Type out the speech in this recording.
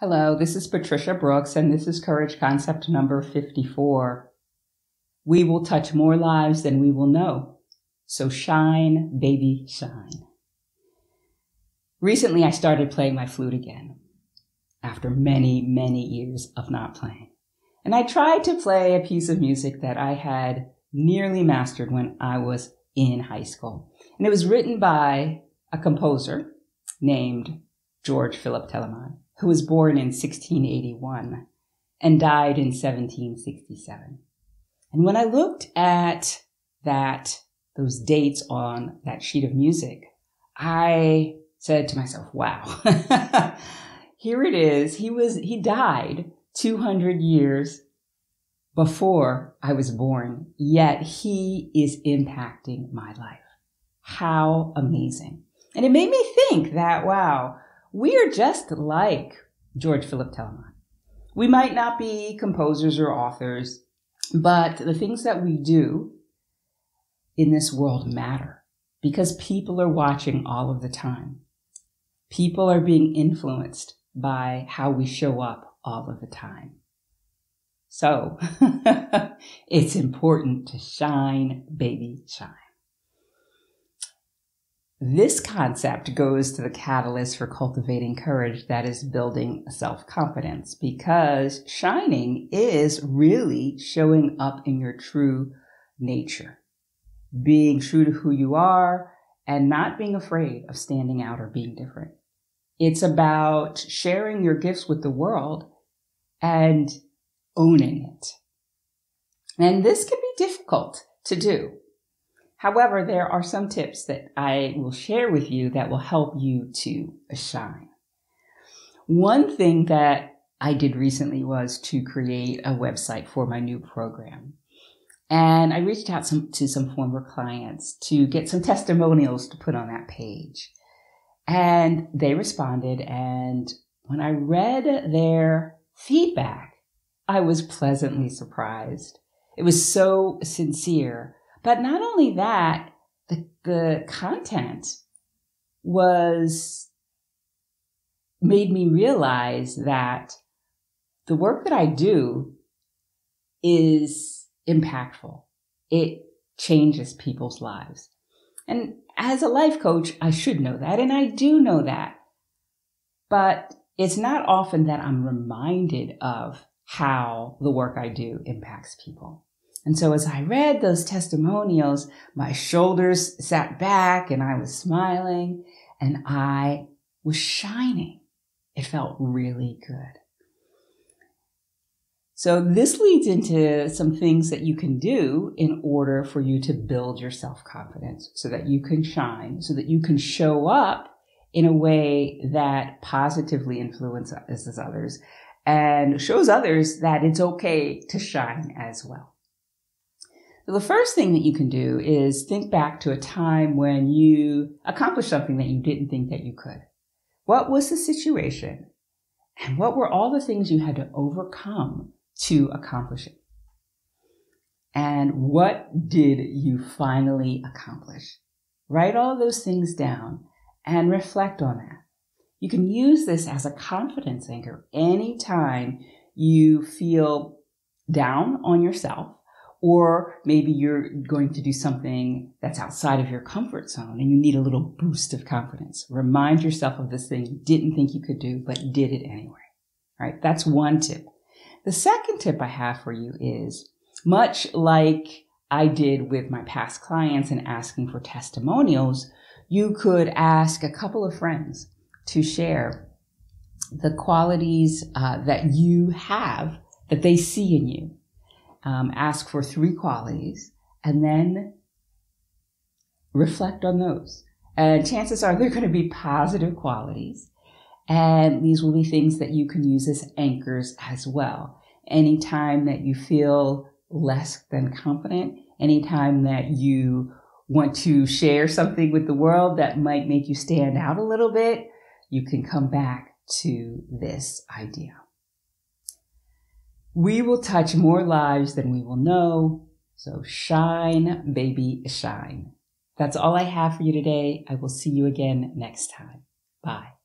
Hello, this is Patricia Brooks, and this is Courage Concept number 54. We will touch more lives than we will know. So shine, baby, shine. Recently, I started playing my flute again after many, many years of not playing. And I tried to play a piece of music that I had nearly mastered when I was in high school. And it was written by a composer named George Philip Telemann who was born in 1681 and died in 1767. And when I looked at that, those dates on that sheet of music, I said to myself, wow, here it is. He was, he died 200 years before I was born, yet he is impacting my life. How amazing. And it made me think that, wow, we are just like George Philip Telemann. We might not be composers or authors, but the things that we do in this world matter because people are watching all of the time. People are being influenced by how we show up all of the time. So it's important to shine, baby, shine. This concept goes to the catalyst for cultivating courage that is building self confidence because shining is really showing up in your true nature, being true to who you are and not being afraid of standing out or being different. It's about sharing your gifts with the world and owning it. And this can be difficult to do However, there are some tips that I will share with you that will help you to shine. One thing that I did recently was to create a website for my new program. And I reached out some, to some former clients to get some testimonials to put on that page. And they responded. And when I read their feedback, I was pleasantly surprised. It was so sincere but not only that, the, the content was made me realize that the work that I do is impactful. It changes people's lives. And as a life coach, I should know that. And I do know that. But it's not often that I'm reminded of how the work I do impacts people. And so as I read those testimonials, my shoulders sat back and I was smiling and I was shining. It felt really good. So this leads into some things that you can do in order for you to build your self-confidence so that you can shine, so that you can show up in a way that positively influences others and shows others that it's okay to shine as well the first thing that you can do is think back to a time when you accomplished something that you didn't think that you could. What was the situation? And what were all the things you had to overcome to accomplish it? And what did you finally accomplish? Write all those things down and reflect on that. You can use this as a confidence anchor anytime you feel down on yourself or maybe you're going to do something that's outside of your comfort zone and you need a little boost of confidence. Remind yourself of this thing you didn't think you could do, but did it anyway. All right. That's one tip. The second tip I have for you is much like I did with my past clients and asking for testimonials, you could ask a couple of friends to share the qualities uh, that you have that they see in you um, ask for three qualities, and then reflect on those. And chances are they're going to be positive qualities. And these will be things that you can use as anchors as well. Anytime that you feel less than confident, anytime that you want to share something with the world that might make you stand out a little bit, you can come back to this idea. We will touch more lives than we will know. So shine, baby, shine. That's all I have for you today. I will see you again next time. Bye.